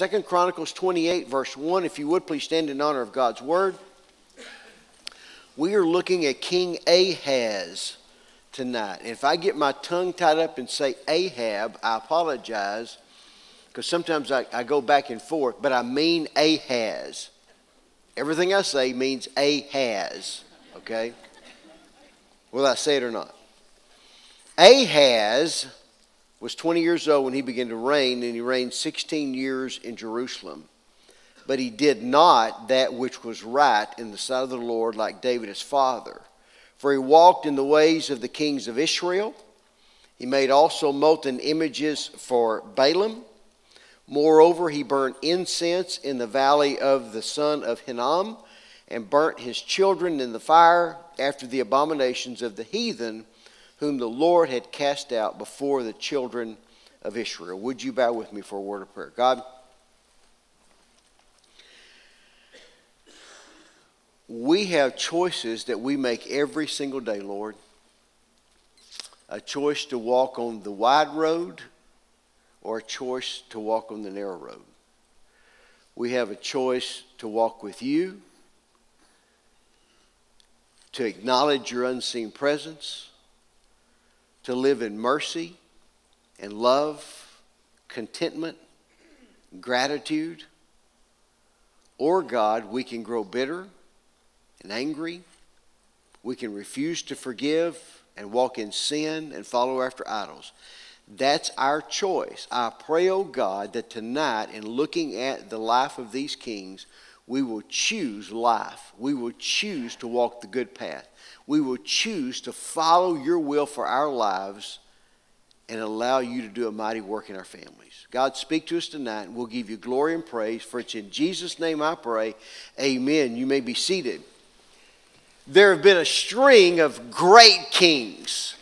Second Chronicles 28, verse 1. If you would, please stand in honor of God's word. We are looking at King Ahaz tonight. If I get my tongue tied up and say Ahab, I apologize because sometimes I, I go back and forth, but I mean Ahaz. Everything I say means Ahaz, okay? Will I say it or not? Ahaz was 20 years old when he began to reign, and he reigned 16 years in Jerusalem. But he did not that which was right in the sight of the Lord, like David his father. For he walked in the ways of the kings of Israel. He made also molten images for Baalim. Moreover, he burnt incense in the valley of the son of Hinnom, and burnt his children in the fire after the abominations of the heathen, whom the Lord had cast out before the children of Israel. Would you bow with me for a word of prayer? God, we have choices that we make every single day, Lord. A choice to walk on the wide road or a choice to walk on the narrow road. We have a choice to walk with you, to acknowledge your unseen presence, to live in mercy and love, contentment, gratitude. Or, God, we can grow bitter and angry. We can refuse to forgive and walk in sin and follow after idols. That's our choice. I pray, oh God, that tonight, in looking at the life of these kings, we will choose life. We will choose to walk the good path. We will choose to follow your will for our lives and allow you to do a mighty work in our families. God, speak to us tonight, and we'll give you glory and praise. For it's in Jesus' name I pray. Amen. You may be seated there have been a string of great kings.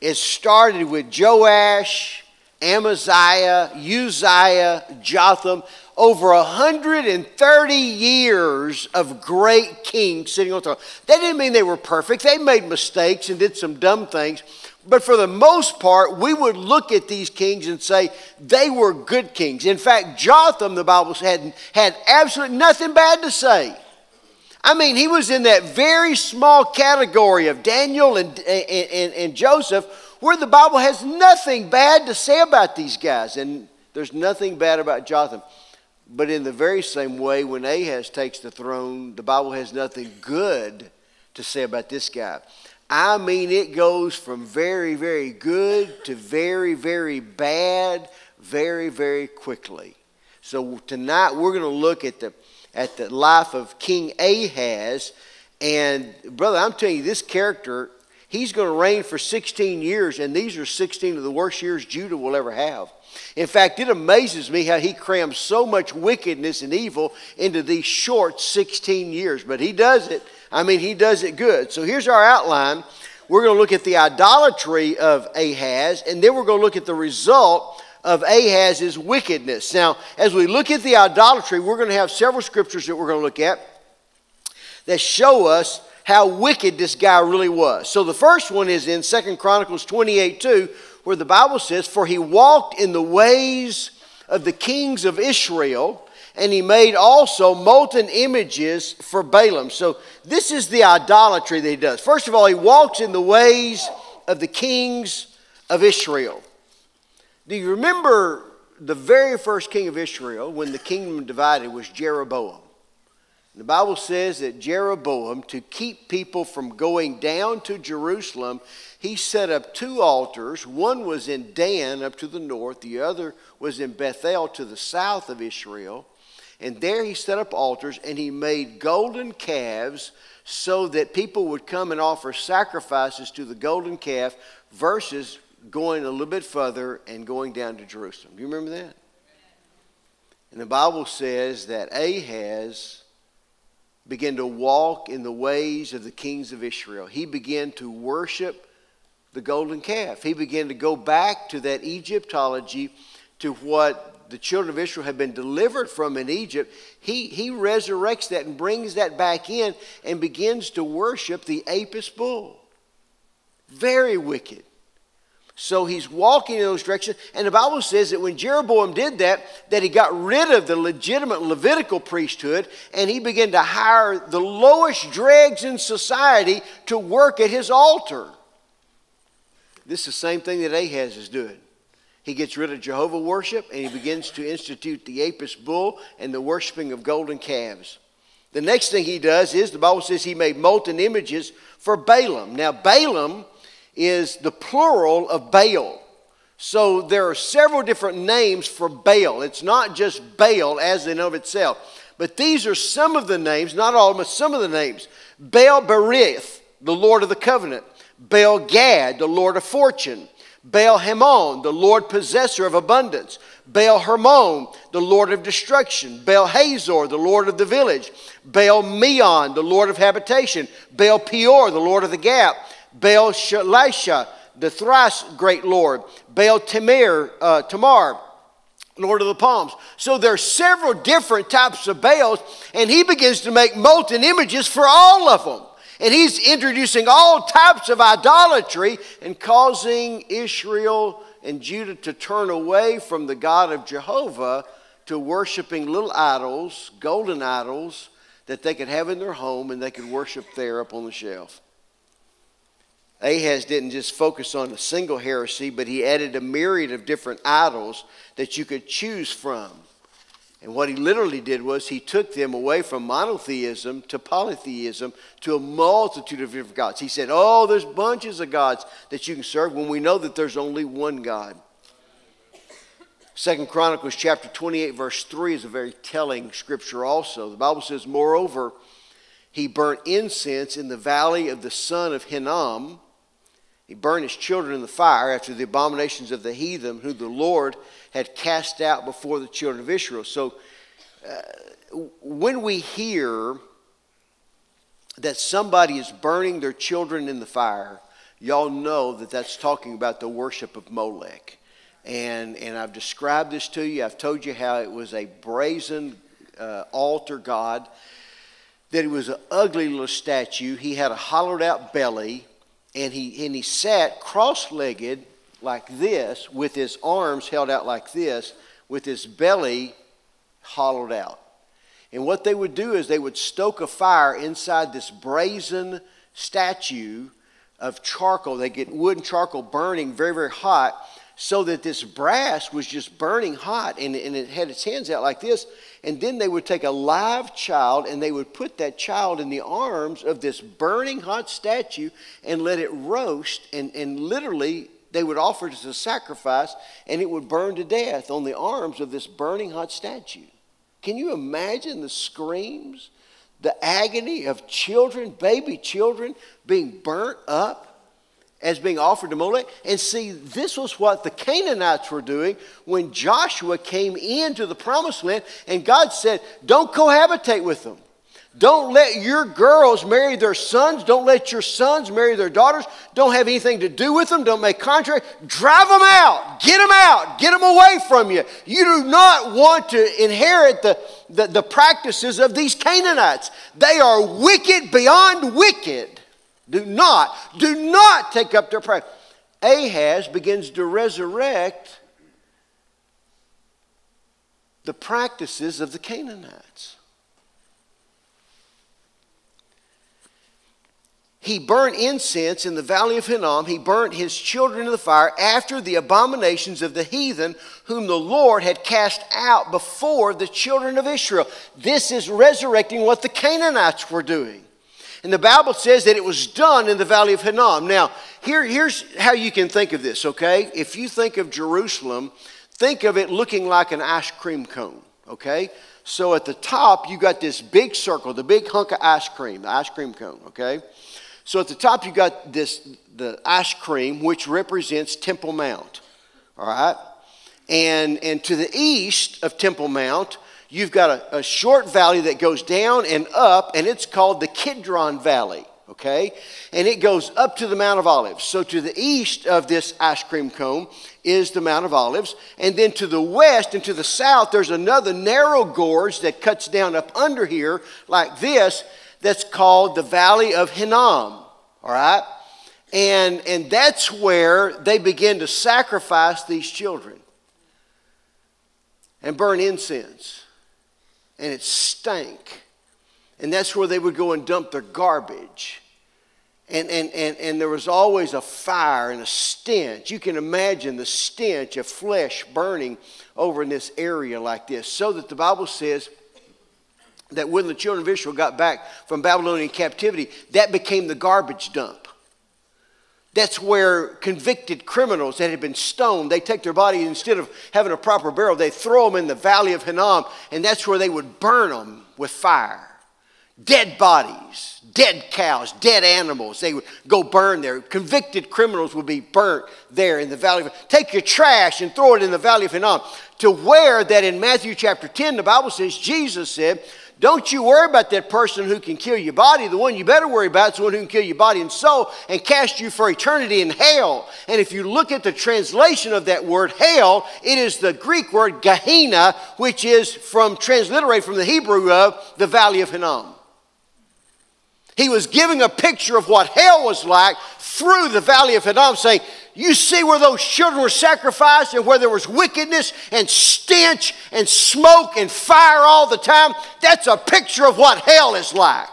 It started with Joash, Amaziah, Uzziah, Jotham. Over 130 years of great kings sitting on the throne. That didn't mean they were perfect. They made mistakes and did some dumb things. But for the most part, we would look at these kings and say they were good kings. In fact, Jotham, the Bible had, had absolutely nothing bad to say I mean, he was in that very small category of Daniel and, and, and, Joseph, where the Bible has nothing bad to say about these guys. And there's nothing bad about Jotham. But in the very same way, when Ahaz takes the throne, the Bible has nothing good to say about this guy. I mean, it goes from very, very good to very, very bad very, very quickly. So tonight we're going to look at the at the life of King Ahaz. And, brother, I'm telling you, this character, he's going to reign for 16 years, and these are 16 of the worst years Judah will ever have. In fact, it amazes me how he crams so much wickedness and evil into these short 16 years. But he does it. I mean, he does it good. So here's our outline. We're going to look at the idolatry of Ahaz, and then we're going to look at the result of Ahaz's wickedness. Now, as we look at the idolatry, we're going to have several scriptures that we're going to look at that show us how wicked this guy really was. So the first one is in Second Chronicles 28 2, where the Bible says, For he walked in the ways of the kings of Israel, and he made also molten images for Baalim. So this is the idolatry that he does. First of all, he walks in the ways of the kings of Israel. Do you remember the very first king of Israel when the kingdom divided was Jeroboam? The Bible says that Jeroboam, to keep people from going down to Jerusalem, he set up two altars. One was in Dan up to the north, the other was in Bethel to the south of Israel. And there he set up altars and he made golden calves so that people would come and offer sacrifices to the golden calf versus going a little bit further and going down to Jerusalem. Do you remember that? And the Bible says that Ahaz began to walk in the ways of the kings of Israel. He began to worship the golden calf. He began to go back to that Egyptology, to what the children of Israel had been delivered from in Egypt. He, he resurrects that and brings that back in and begins to worship the Apis bull. Very wicked. So he's walking in those directions. And the Bible says that when Jeroboam did that, that he got rid of the legitimate Levitical priesthood and he began to hire the lowest dregs in society to work at his altar. This is the same thing that Ahaz is doing. He gets rid of Jehovah worship and he begins to institute the Apis bull and the worshiping of golden calves. The next thing he does is the Bible says he made molten images for Baalim. Now, Baalim is the plural of Baal. So there are several different names for Baal. It's not just Baal as in of itself. But these are some of the names, not all but some of the names. Baal Berith, the Lord of the covenant. Baal Gad, the Lord of fortune. Baal Hamon, the Lord possessor of abundance. Baal Hermon, the Lord of destruction. Baal Hazor, the Lord of the village. Baal Meon, the Lord of habitation. Baal Peor, the Lord of the gap. Baal Shalisha, the thrice great Lord. Baal Tamir, uh, Tamar, Lord of the Palms. So there are several different types of Baals, and he begins to make molten images for all of them. And he's introducing all types of idolatry and causing Israel and Judah to turn away from the God of Jehovah to worshiping little idols, golden idols, that they could have in their home and they could worship there up on the shelf. Ahaz didn't just focus on a single heresy, but he added a myriad of different idols that you could choose from. And what he literally did was he took them away from monotheism to polytheism to a multitude of different gods. He said, Oh, there's bunches of gods that you can serve when we know that there's only one God. Second Chronicles chapter 28, verse 3 is a very telling scripture also. The Bible says, Moreover, he burnt incense in the valley of the son of Hinnom. He burned his children in the fire after the abominations of the heathen, who the Lord had cast out before the children of Israel. So uh, when we hear that somebody is burning their children in the fire, y'all know that that's talking about the worship of Molech. And, and I've described this to you. I've told you how it was a brazen uh, altar god, that it was an ugly little statue. He had a hollowed out belly, and he, and he sat cross legged like this, with his arms held out like this, with his belly hollowed out. And what they would do is they would stoke a fire inside this brazen statue of charcoal. They get wood and charcoal burning very, very hot so that this brass was just burning hot and, and it had its hands out like this. And then they would take a live child and they would put that child in the arms of this burning hot statue and let it roast and, and literally they would offer it as a sacrifice and it would burn to death on the arms of this burning hot statue. Can you imagine the screams, the agony of children, baby children, being burnt up? As being offered to Molech. And see, this was what the Canaanites were doing when Joshua came into the promised land, and God said, Don't cohabitate with them. Don't let your girls marry their sons. Don't let your sons marry their daughters. Don't have anything to do with them. Don't make contract. Drive them out. Get them out. Get them away from you. You do not want to inherit the, the, the practices of these Canaanites. They are wicked beyond wicked. Do not, do not take up their practice. Ahaz begins to resurrect the practices of the Canaanites. he burnt incense in the valley of Hinnom. He burnt his children in the fire after the abominations of the heathen, whom the Lord had cast out before the children of Israel. This is resurrecting what the Canaanites were doing. And the Bible says that it was done in the valley of Hinnom. Now, here, here's how you can think of this, okay? If you think of Jerusalem, think of it looking like an ice cream cone, okay? So at the top, you got this big circle, the big hunk of ice cream, the ice cream cone, okay? So at the top, you got this the ice cream, which represents Temple Mount. All right? And, and to the east of Temple Mount, you've got a, a short valley that goes down and up, and it's called the Kidron Valley. Okay? And it goes up to the Mount of Olives. So to the east of this ice cream cone is the Mount of Olives. And then to the west and to the south, there's another narrow gorge that cuts down up under here like this that's called the Valley of Hinnom. All right? And, and that's where they begin to sacrifice these children and burn incense. And it stank. And that's where they would go and dump their garbage. And, and, and, and there was always a fire and a stench. You can imagine the stench of flesh burning over in this area like this. So that the Bible says that when the children of Israel got back from Babylonian captivity, that became the garbage dump. That's where convicted criminals that had been stoned, they take their body instead of having a proper burial, they throw them in the valley of Hinnom, and that's where they would burn them with fire. Dead bodies, dead cows, dead animals, they would go burn there. Convicted criminals would be burnt there in the valley of Take your trash and throw it in the valley of Hinnom. To where that in Matthew chapter 10, the Bible says, Jesus said, don't you worry about that person who can kill your body. The one you better worry about is the one who can kill your body and soul and cast you for eternity in hell. And if you look at the translation of that word hell, it is the Greek word Gehenna, which is from transliterated from the Hebrew of the valley of Hinnom. He was giving a picture of what hell was like through the valley of Hinnom, saying, You see where those children were sacrificed and where there was wickedness and stench and smoke and fire all the time? That's a picture of what hell is like.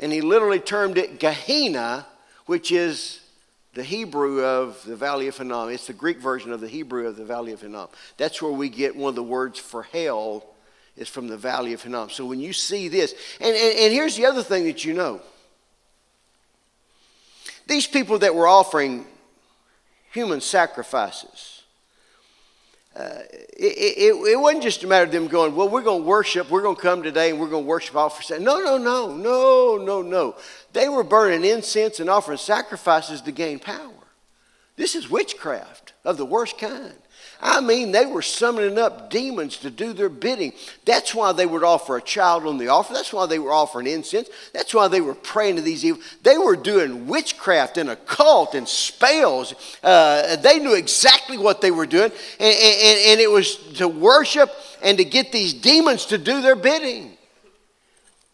And he literally termed it Gehenna, which is the Hebrew of the Valley of Hinnom. It's the Greek version of the Hebrew of the Valley of Hinnom. That's where we get one of the words for hell is from the Valley of Hinnom. So when you see this, and, and, and here's the other thing that you know these people that were offering human sacrifices, uh, it, it, it, wasn't just a matter of them going, well, we're going to worship, we're going to come today and we're going to worship offer. No, no, no, no, no, no. They were burning incense and offering sacrifices to gain power. This is witchcraft of the worst kind. I mean, they were summoning up demons to do their bidding. That's why they would offer a child on the altar. That's why they were offering incense. That's why they were praying to these evil. They were doing witchcraft and occult and spells. Uh, they knew exactly what they were doing, and, and, and it was to worship and to get these demons to do their bidding.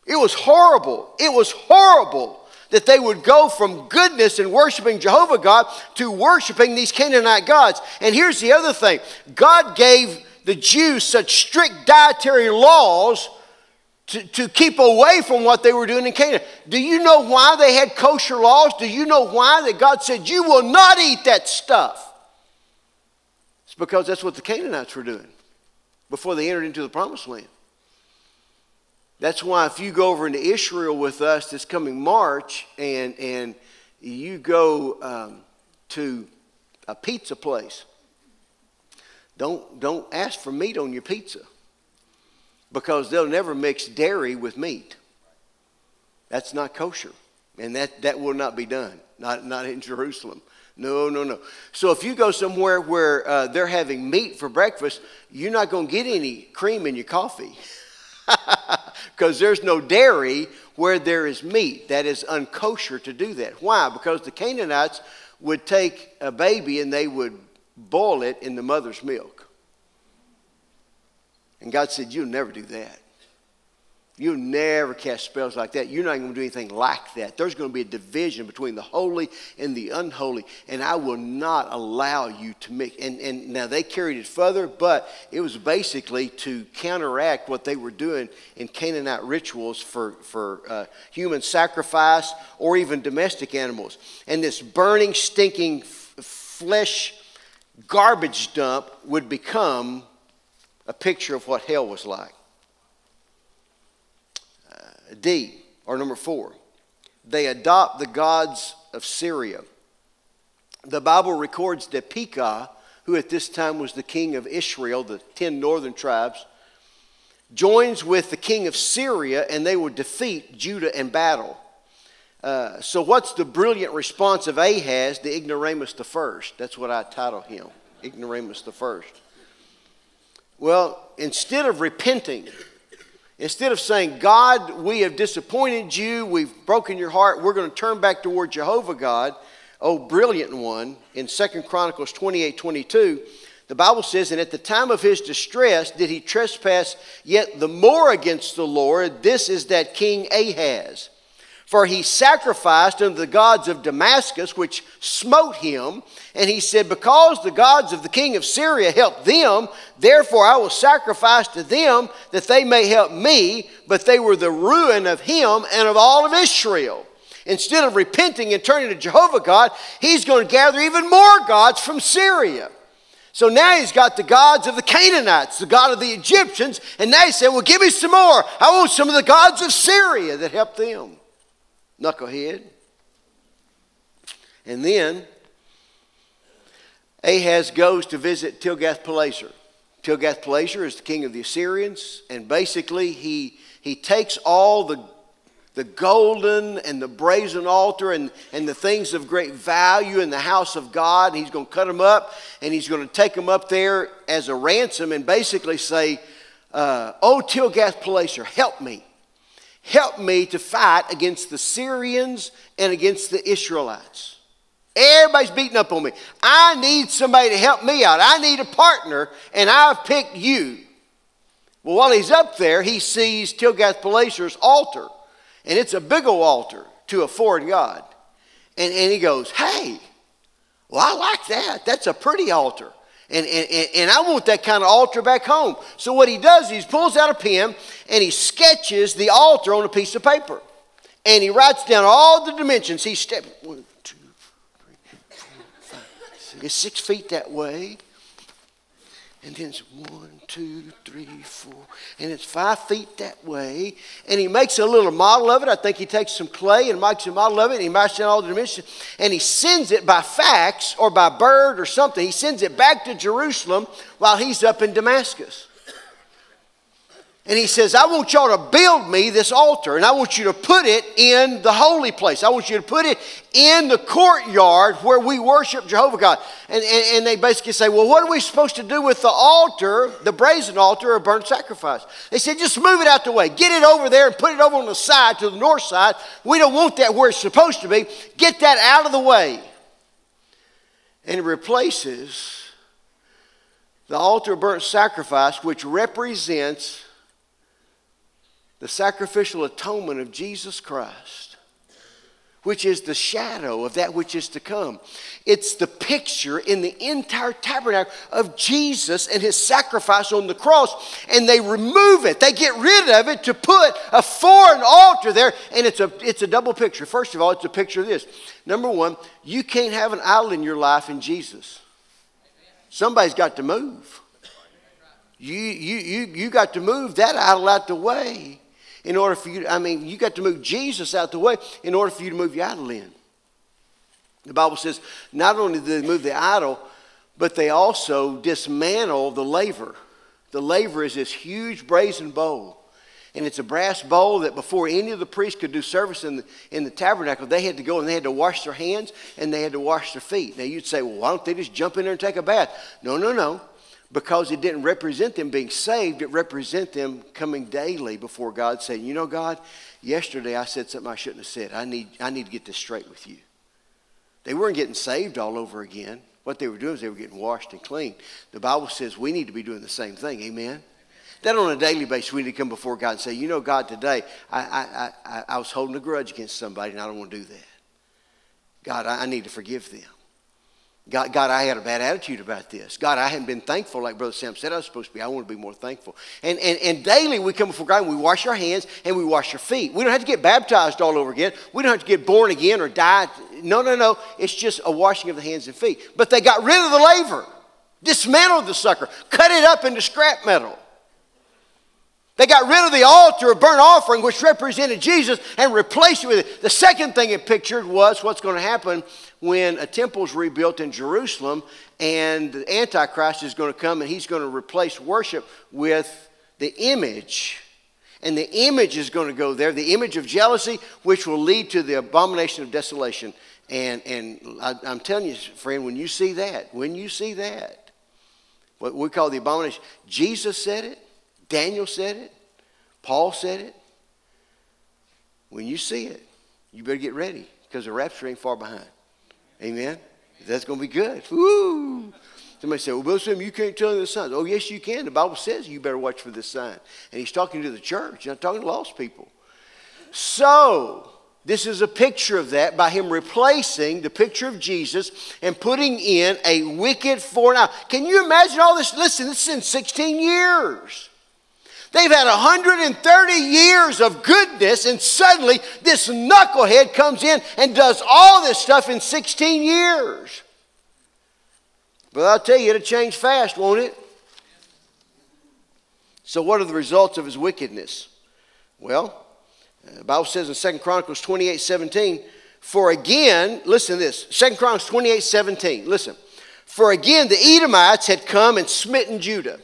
It was horrible. It was horrible that they would go from goodness and worshiping Jehovah God to worshiping these Canaanite gods. And here's the other thing God gave the Jews such strict dietary laws to, to keep away from what they were doing in Canaan. Do you know why they had kosher laws? Do you know why that God said, You will not eat that stuff? It's because that's what the Canaanites were doing before they entered into the promised land. That's why if you go over into Israel with us this coming March and, and you go um, to a pizza place, don't, don't ask for meat on your pizza because they'll never mix dairy with meat. That's not kosher. And that, that will not be done, not, not in Jerusalem. No, no, no. So if you go somewhere where uh, they're having meat for breakfast, you're not going to get any cream in your coffee. because there's no dairy where there is meat. That is unkosher to do that. Why? Because the Canaanites would take a baby and they would boil it in the mother's milk. And God said, You'll never do that. You'll never cast spells like that. You're not going to do anything like that. There's going to be a division between the holy and the unholy, and I will not allow you to mix. And, and now they carried it further, but it was basically to counteract what they were doing in Canaanite rituals for, for uh, human sacrifice or even domestic animals. And this burning, stinking f- flesh garbage dump would become a picture of what hell was like. D, or number four, they adopt the gods of Syria. The Bible records that Pekah, who at this time was the king of Israel, the ten northern tribes, joins with the king of Syria and they will defeat Judah in battle. Uh, so, what's the brilliant response of Ahaz, the ignoramus the first? That's what I title him, ignoramus the first. Well, instead of repenting, Instead of saying, God, we have disappointed you, we've broken your heart, we're going to turn back toward Jehovah God, oh, brilliant one, in Second Chronicles 28 22, the Bible says, And at the time of his distress did he trespass yet the more against the Lord. This is that King Ahaz. For he sacrificed unto the gods of Damascus, which smote him. And he said, Because the gods of the king of Syria helped them, therefore I will sacrifice to them that they may help me. But they were the ruin of him and of all of Israel. Instead of repenting and turning to Jehovah God, he's going to gather even more gods from Syria. So now he's got the gods of the Canaanites, the god of the Egyptians, and now he said, Well, give me some more. I want some of the gods of Syria that helped them knucklehead. And then Ahaz goes to visit Tilgath-Pileser. Tilgath-Pileser is the king of the Assyrians, and basically he, he takes all the, the golden and the brazen altar and, and the things of great value in the house of God, and he's going to cut them up, and he's going to take them up there as a ransom and basically say, uh, Oh, Tilgath-Pileser, help me. Help me to fight against the Syrians and against the Israelites. Everybody's beating up on me. I need somebody to help me out. I need a partner, and I've picked you. Well, while he's up there, he sees Tilgath-Pileser's altar, and it's a big old altar to a foreign god. And, and he goes, Hey, well, I like that. That's a pretty altar. And, and, and I want that kind of altar back home. So what he does is he pulls out a pen and he sketches the altar on a piece of paper. And he writes down all the dimensions. He steps one, two, three, four, five, six, six feet that way. And then it's one, two, three, four. And it's five feet that way. And he makes a little model of it. I think he takes some clay and makes a model of it. And he marks down all the dimensions. And he sends it by fax or by bird or something. He sends it back to Jerusalem while he's up in Damascus. And he says, I want y'all to build me this altar, and I want you to put it in the holy place. I want you to put it in the courtyard where we worship Jehovah God. And, and, and, they basically say, Well, what are we supposed to do with the altar, the brazen altar of burnt sacrifice? They said, Just move it out the way. Get it over there and put it over on the side to the north side. We don't want that where it's supposed to be. Get that out of the way. And it replaces the altar of burnt sacrifice, which represents the sacrificial atonement of Jesus Christ, which is the shadow of that which is to come. It's the picture in the entire tabernacle of Jesus and his sacrifice on the cross, and they remove it. They get rid of it to put a foreign altar there, and it's a, it's a double picture. First of all, it's a picture of this. Number one, you can't have an idol in your life in Jesus. Somebody's got to move. You, you, you, you got to move that idol out the way in order for you, I mean, you got to move Jesus out the way in order for you to move your idol in. The Bible says not only did they move the idol, but they also dismantle the laver. The laver is this huge brazen bowl. And it's a brass bowl that before any of the priests could do service in the, in the tabernacle, they had to go and they had to wash their hands and they had to wash their feet. Now you'd say, well, why don't they just jump in there and take a bath? No, no, no because it didn't represent them being saved, it represented them coming daily before God saying, You know, God, yesterday I said something I shouldn't have said. I need, I need to get this straight with you. They weren't getting saved all over again. What they were doing is they were getting washed and clean. The Bible says we need to be doing the same thing. Amen? That on a daily basis, we need to come before God and say, You know, God, today I, I, I, I was holding a grudge against somebody and I don't want to do that. God, I, I need to forgive them. God, God, I had a bad attitude about this. God, I hadn't been thankful like Brother Sam said I was supposed to be. I want to be more thankful. And, and, and daily we come before God and we wash our hands and we wash our feet. We don't have to get baptized all over again. We don't have to get born again or die. No, no, no. It's just a washing of the hands and feet. But they got rid of the laver, dismantled the sucker, cut it up into scrap metal. They got rid of the altar of burnt offering, which represented Jesus, and replaced it with it. The second thing it pictured was what's going to happen when a temple is rebuilt in Jerusalem and the Antichrist is going to come and he's going to replace worship with the image. And the image is going to go there, the image of jealousy, which will lead to the abomination of desolation. And, and I, I'm telling you, friend, when you see that, when you see that, what we call the abomination, Jesus said it, Daniel said it, Paul said it. When you see it, you better get ready because the rapture ain't far behind. Amen? That's going to be good. Woo! Somebody said, Well, Bill Sim, you can't tell the signs. Oh, yes, you can. The Bible says you better watch for this sign. And he's talking to the church, not talking to lost people. So, This is a picture of that by him replacing the picture of Jesus and putting in a wicked foreign eye. Can you imagine all this? Listen, this is in 16 years. They've had 130 years of goodness, and suddenly this knucklehead comes in and does all this stuff in 16 years. But I'll tell you, it'll change fast, won't it? So, what are the results of his wickedness? Well, the Bible says in Second Chronicles 28 17, for again, listen to this Second Chronicles 28 17, listen. For again, the Edomites had come and smitten Judah,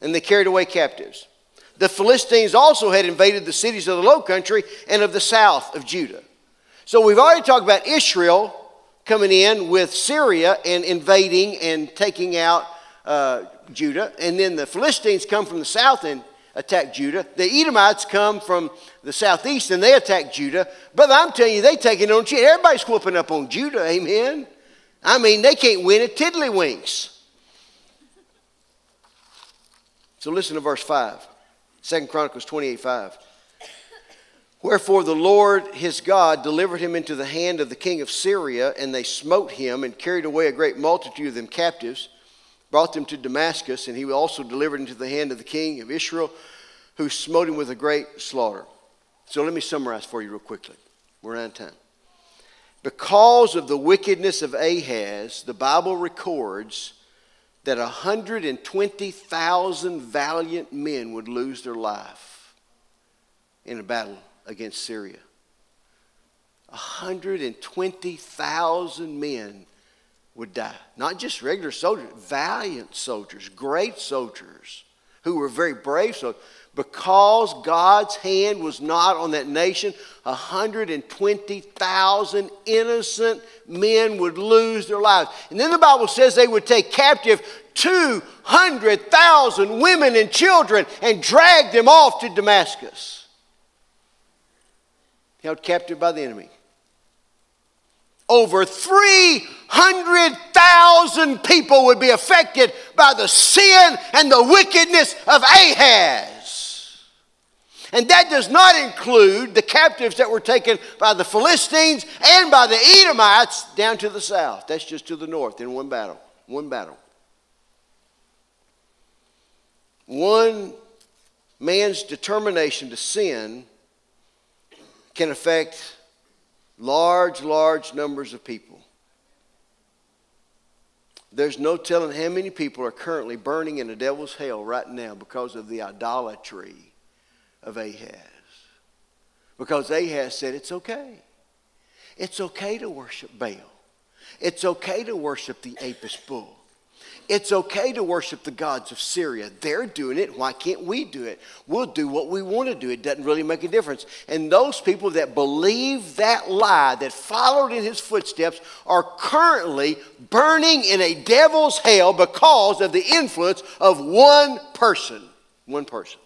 and they carried away captives. The Philistines also had invaded the cities of the low country and of the south of Judah. So we've already talked about Israel coming in with Syria and invading and taking out uh, Judah. And then the Philistines come from the south and attack Judah. The Edomites come from the southeast and they attack Judah. Brother, I'm telling you, they take it on chin. Everybody's whooping up on Judah, amen. I mean, they can't win it tiddlywinks. So listen to verse 5. 2 Chronicles 28 5. Wherefore the Lord his God delivered him into the hand of the king of Syria, and they smote him and carried away a great multitude of them captives brought them to Damascus, and he was also delivered into the hand of the king of Israel, who smote him with a great slaughter. So let me summarize for you real quickly. We're out of time. Because of the wickedness of Ahaz, the Bible records that 120,000 valiant men would lose their life in a battle against Syria. 120,000 men would die. Not just regular soldiers, valiant soldiers, great soldiers who were very brave soldiers. Because God's hand was not on that nation, 120,000 innocent men would lose their lives. And then the Bible says they would take captive 200,000 women and children and drag them off to Damascus. Held captive by the enemy over 300,000 people would be affected by the sin and the wickedness of Ahaz. And that does not include the captives that were taken by the Philistines and by the Edomites down to the south. That's just to the north in one battle. One battle. One man's determination to sin can affect large, large numbers of people. There's no telling how many people are currently burning in the devil's hell right now because of the idolatry of Ahaz. Because Ahaz said it's okay. It's okay to worship Baal. It's okay to worship the Apis bull. It's okay to worship the gods of Syria. They're doing it. Why can't we do it? We'll do what we want to do. It doesn't really make a difference. And those people that believe that lie, that followed in his footsteps, are currently burning in a devil's hell because of the influence of one person. One person.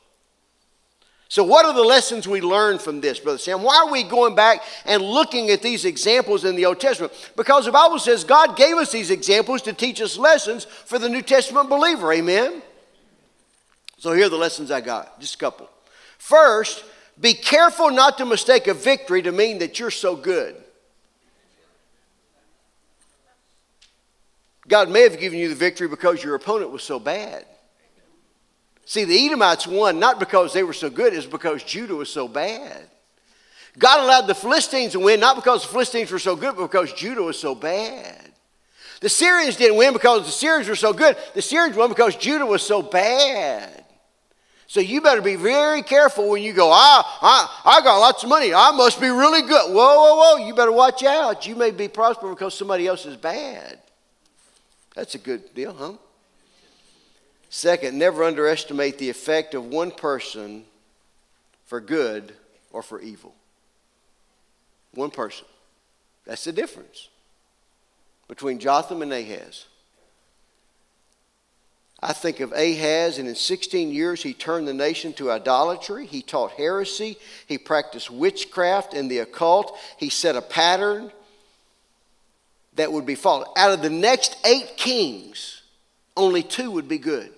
So, what are the lessons we learn from this, Brother Sam? Why are we going back and looking at these examples in the Old Testament? Because the Bible says God gave us these examples to teach us lessons for the New Testament believer. Amen? So, here are the lessons I got, just a couple. First, be careful not to mistake a victory to mean that you're so good. God may have given you the victory because your opponent was so bad. See, the Edomites won not because they were so good, it's because Judah was so bad. God allowed the Philistines to win not because the Philistines were so good, but because Judah was so bad. The Syrians didn't win because the Syrians were so good. The Syrians won because Judah was so bad. So you better be very careful when you go, I, I, I got lots of money. I must be really good. Whoa, whoa, whoa. You better watch out. You may be prospering because somebody else is bad. That's a good deal, huh? Second, never underestimate the effect of one person for good or for evil. One person. That's the difference between Jotham and Ahaz. I think of Ahaz, and in 16 years he turned the nation to idolatry. He taught heresy. He practiced witchcraft and the occult. He set a pattern that would be followed. Out of the next eight kings, only two would be good.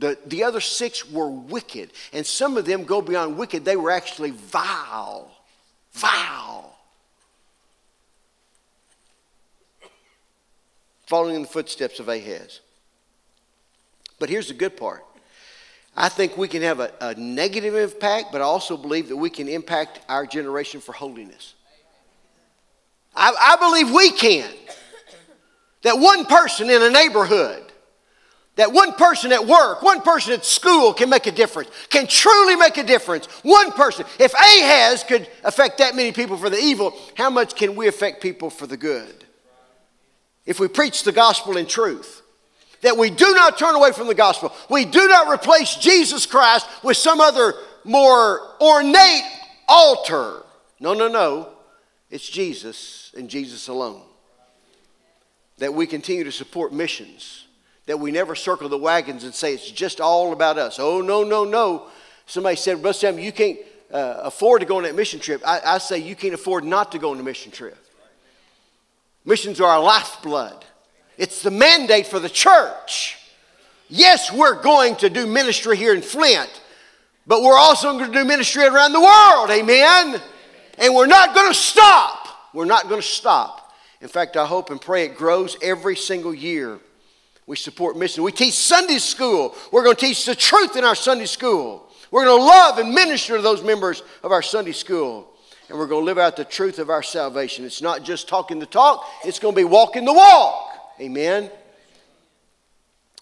The, the other six were wicked, and some of them go beyond wicked, they were actually vile. Vile. Following in the footsteps of Ahaz. But here's the good part. I think we can have a, a negative impact, but I also believe that we can impact our generation for holiness. I, I believe we can. That one person in a neighborhood that one person at work, one person at school can make a difference, can truly make a difference. One person. If Ahaz could affect that many people for the evil, how much can we affect people for the good? If we preach the gospel in truth, that we do not turn away from the gospel, we do not replace Jesus Christ with some other more ornate altar. No, no, no. It's Jesus and Jesus alone. That we continue to support missions that we never circle the wagons and say it's just all about us. Oh, no, no, no. Somebody said, Brother Sam, you can't uh, afford to go on that mission trip. I, I say you can't afford not to go on the mission trip. Missions are our lifeblood, it's the mandate for the church. Yes, we're going to do ministry here in Flint, but we're also going to do ministry around the world. Amen? And we're not going to stop. We're not going to stop. In fact, I hope and pray it grows every single year. We support mission. We teach Sunday school. We're going to teach the truth in our Sunday school. We're going to love and minister to those members of our Sunday school. And we're going to live out the truth of our salvation. It's not just talking the talk, it's going to be walking the walk. Amen.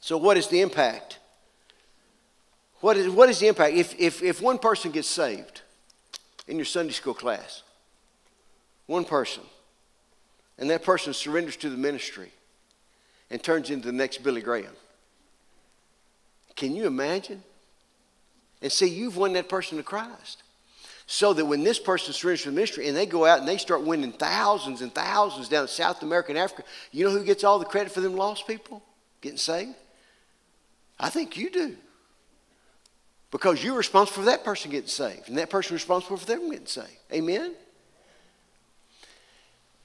So, what is the impact? What is, what is the impact? If, if, if one person gets saved in your Sunday school class, one person, and that person surrenders to the ministry, and turns into the next Billy Graham. Can you imagine? And see, you've won that person to Christ. So that when this person surrenders to the ministry and they go out and they start winning thousands and thousands down in South America and Africa, you know who gets all the credit for them lost people getting saved? I think you do. Because you're responsible for that person getting saved, and that person responsible for them getting saved. Amen?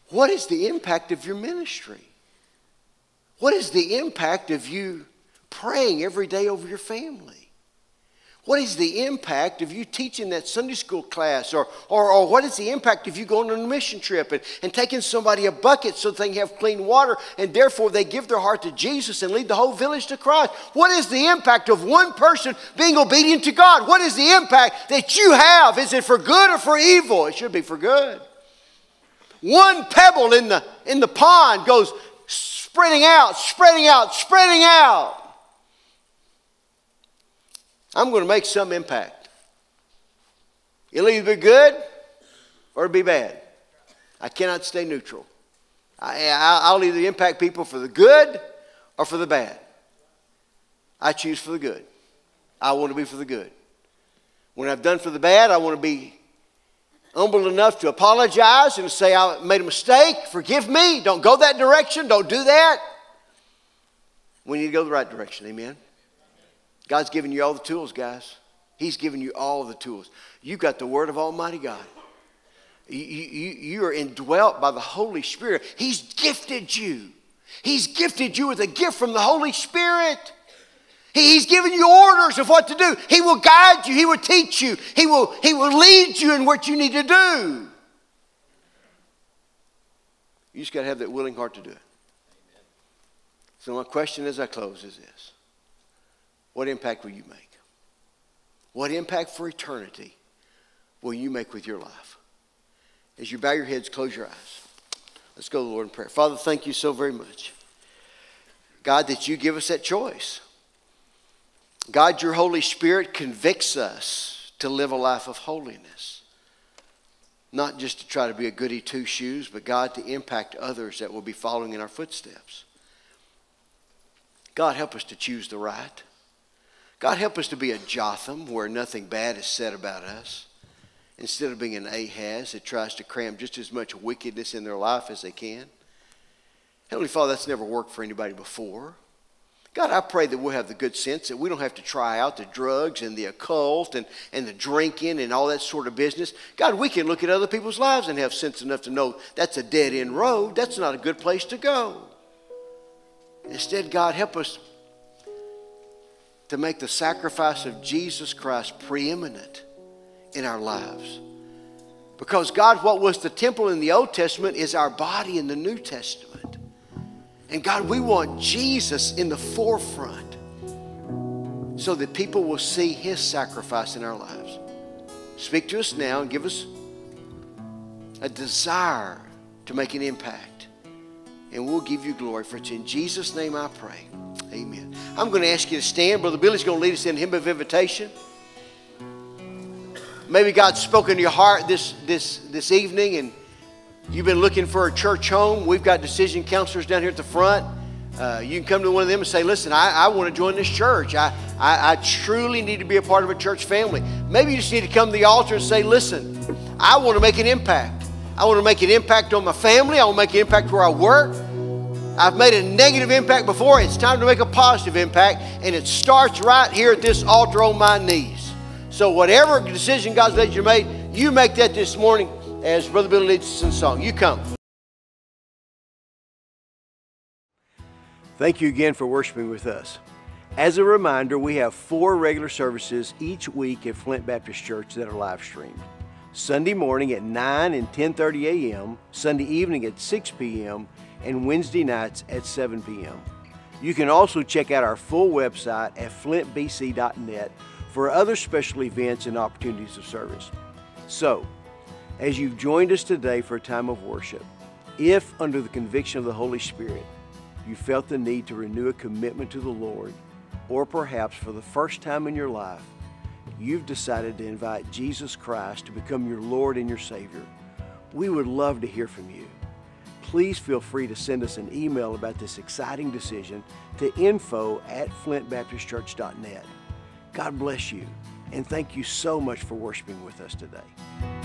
What is the impact of your ministry? What is the impact of you praying every day over your family? What is the impact of you teaching that Sunday school class? Or, or, or what is the impact of you going on a mission trip and, and taking somebody a bucket so they can have clean water and therefore they give their heart to Jesus and lead the whole village to Christ? What is the impact of one person being obedient to God? What is the impact that you have? Is it for good or for evil? It should be for good. One pebble in the, in the pond goes spreading out, spreading out, spreading out. I'm going to make some impact. It'll either be good or it'll be bad. I cannot stay neutral. I, will either impact people for the good or for the bad. I choose for the good. I want to be for the good. When I've done for the bad, I want to be humble enough to apologize and say, I made a mistake, forgive me, don't go that direction, don't do that. We need to go the right direction, amen? God's given you all the tools, guys. He's given you all the tools. You've got the Word of Almighty God. You, you, you are indwelt by the Holy Spirit. He's gifted you. He's gifted you with a gift from the Holy Spirit. He's given you orders of what to do. He will guide you. He will teach you. He will, he will lead you in what you need to do. You just got to have that willing heart to do it. So, my question as I close is this What impact will you make? What impact for eternity will you make with your life? As you bow your heads, close your eyes. Let's go to the Lord in prayer. Father, thank you so very much. God, that you give us that choice. God, your Holy Spirit convicts us to live a life of holiness. Not just to try to be a goody two shoes, but God, to impact others that will be following in our footsteps. God, help us to choose the right. God, help us to be a Jotham where nothing bad is said about us. Instead of being an Ahaz that tries to cram just as much wickedness in their life as they can. Heavenly Father, that's never worked for anybody before. God, I pray that we'll have the good sense that we don't have to try out the drugs and the occult and, and the drinking and all that sort of business. God, we can look at other people's lives and have sense enough to know that's a dead end road. That's not a good place to go. Instead, God, help us to make the sacrifice of Jesus Christ preeminent in our lives. Because God, what was the temple in the Old Testament is our body in the New Testament. And God, we want Jesus in the forefront so that people will see his sacrifice in our lives. Speak to us now and give us a desire to make an impact. And we'll give you glory for it. In Jesus' name I pray. Amen. I'm going to ask you to stand. Brother Billy's going to lead us in hymn of invitation. Maybe God's spoken to your heart this, this, this evening and you've been looking for a church home. We've got decision counselors down here at the front. Uh, you can come to one of them and say, Listen, I, I want to join this church. I, I, I truly need to be a part of a church family. Maybe you just need to come to the altar and say, Listen, I want to make an impact. I want to make an impact on my family. I want to make an impact where I work. I've made a negative impact before. It's time to make a positive impact. And it starts right here at this altar on my knees. So, whatever decision God's led you to make, you make that this morning as Brother Billy leads us in song. You come. Thank you again for worshiping with us. As a reminder, we have four regular services each week at Flint Baptist Church that are live streamed. Sunday morning at 9 and 10:30 a.m., Sunday evening at 6 p.m., and Wednesday nights at 7 p.m. You can also check out our full website at flintbc.net for other special events and opportunities of service. So, as you've joined us today for a time of worship, if under the conviction of the Holy Spirit you felt the need to renew a commitment to the Lord, or perhaps for the first time in your life, you've decided to invite Jesus Christ to become your Lord and your Savior, we would love to hear from you. Please feel free to send us an email about this exciting decision to info at flintbaptistchurch.net. God bless you, and thank you so much for worshiping with us today.